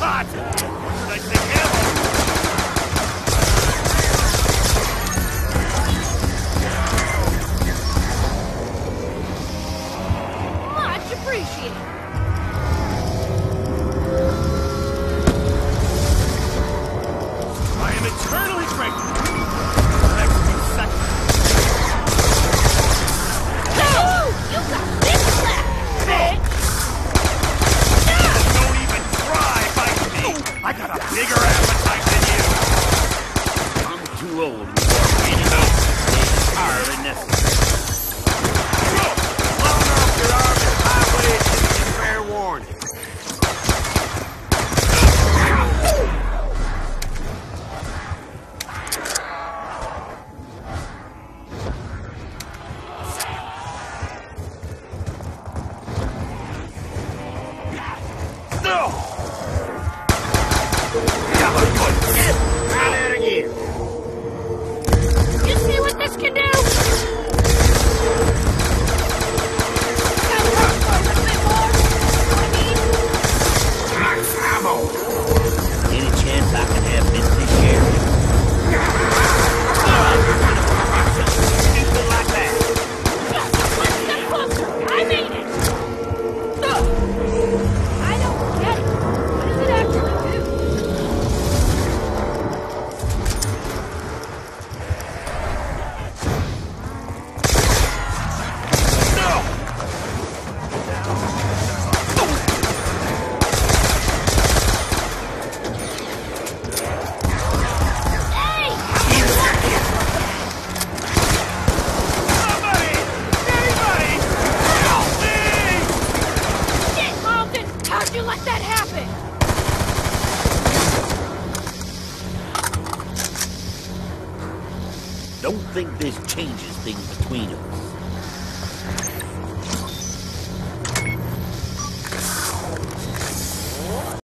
Toxic ammo! Much appreciated. I am eternally grateful! Bigger appetite than you! I'm too old for be reading out. Entirely necessary. Blown off your arm and highways and fair warning. No! Don't think this changes things between us.